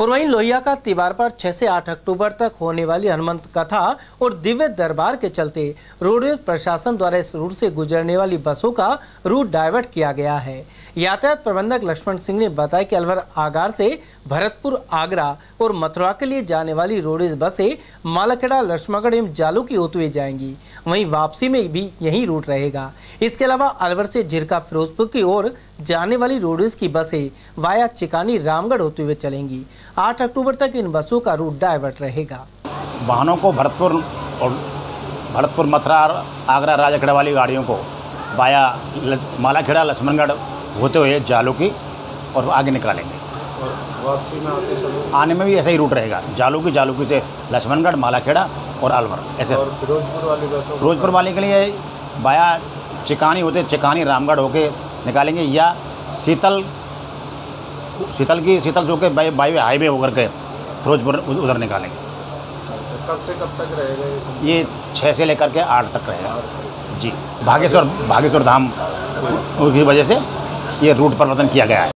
और वहीं लोहिया का तिवार पर 6 से 8 अक्टूबर तक होने वाली हनुमंत कथा और दिव्य दरबार के चलते रोडवेज़ प्रशासन द्वारा इस रूट से गुजरने वाली बसों का रूट डाइवर्ट किया गया है। यातायात प्रबंधक लक्ष्मण सिंह ने बताया कि अलवर आगार से भरतपुर, आगरा और मथुरा के लिए जाने वाली रोडवेज़ बसें मालाखेड़ा, लक्ष्मणगढ़ एवं जालू की होते हुए जाएँगी। वहीं वापसी में भी यही रूट रहेगा। इसके अलावा अलवर से झिरका फिरोजपुर की ओर जाने वाली रोडवेज़ की बसें वाया चिकानी, रामगढ़ होते हुए चलेंगी। 8 अक्टूबर तक इन बसों का रूट डाइवर्ट रहेगा। वाहनों को भरतपुर और भरतपुर मथुरा और आगरा राजाखेड़ा वाली गाड़ियों को बाया मालाखेड़ा लक्ष्मणगढ़ होते हुए जालू की और आगे निकालेंगे। वापसी में आने में भी ऐसा ही रूट रहेगा। जालू की जालू की से लक्ष्मणगढ़ मालाखेड़ा और अलवर ऐसे। और फिरोजपुर वाली बसों को फिरोजपुर वाले के लिए बाया चिकानी होते चिकानी रामगढ़ होके निकालेंगे या शीतल शीतल की शीतल जो के बाई बाई हाईवे होकर के फिरोजपुर उधर निकालेंगे कब से कब तक रहेगा ये ये छः से लेकर के आठ तक रहेगा जी भागेश्वर भागेश्वर धाम की वजह से ये रूट परिवर्तन किया गया है।